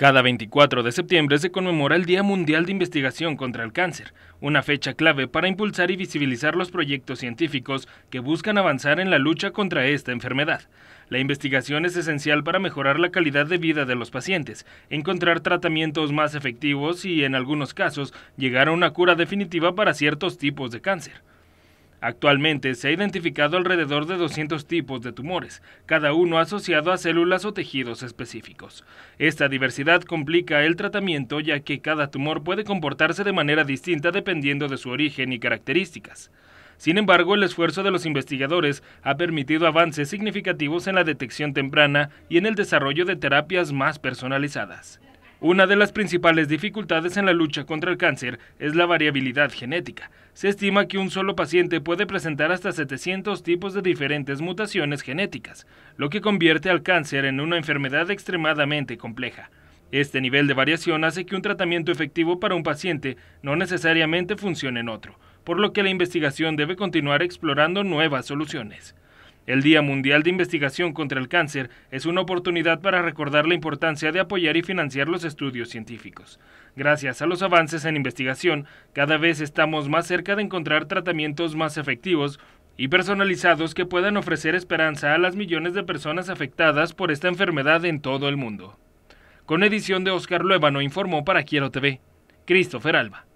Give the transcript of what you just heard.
Cada 24 de septiembre se conmemora el Día Mundial de Investigación contra el Cáncer, una fecha clave para impulsar y visibilizar los proyectos científicos que buscan avanzar en la lucha contra esta enfermedad. La investigación es esencial para mejorar la calidad de vida de los pacientes, encontrar tratamientos más efectivos y, en algunos casos, llegar a una cura definitiva para ciertos tipos de cáncer. Actualmente se ha identificado alrededor de 200 tipos de tumores, cada uno asociado a células o tejidos específicos. Esta diversidad complica el tratamiento ya que cada tumor puede comportarse de manera distinta dependiendo de su origen y características. Sin embargo, el esfuerzo de los investigadores ha permitido avances significativos en la detección temprana y en el desarrollo de terapias más personalizadas. Una de las principales dificultades en la lucha contra el cáncer es la variabilidad genética. Se estima que un solo paciente puede presentar hasta 700 tipos de diferentes mutaciones genéticas, lo que convierte al cáncer en una enfermedad extremadamente compleja. Este nivel de variación hace que un tratamiento efectivo para un paciente no necesariamente funcione en otro, por lo que la investigación debe continuar explorando nuevas soluciones. El Día Mundial de Investigación contra el Cáncer es una oportunidad para recordar la importancia de apoyar y financiar los estudios científicos. Gracias a los avances en investigación, cada vez estamos más cerca de encontrar tratamientos más efectivos y personalizados que puedan ofrecer esperanza a las millones de personas afectadas por esta enfermedad en todo el mundo. Con edición de Oscar Luébano informó para Quiero TV, Christopher Alba.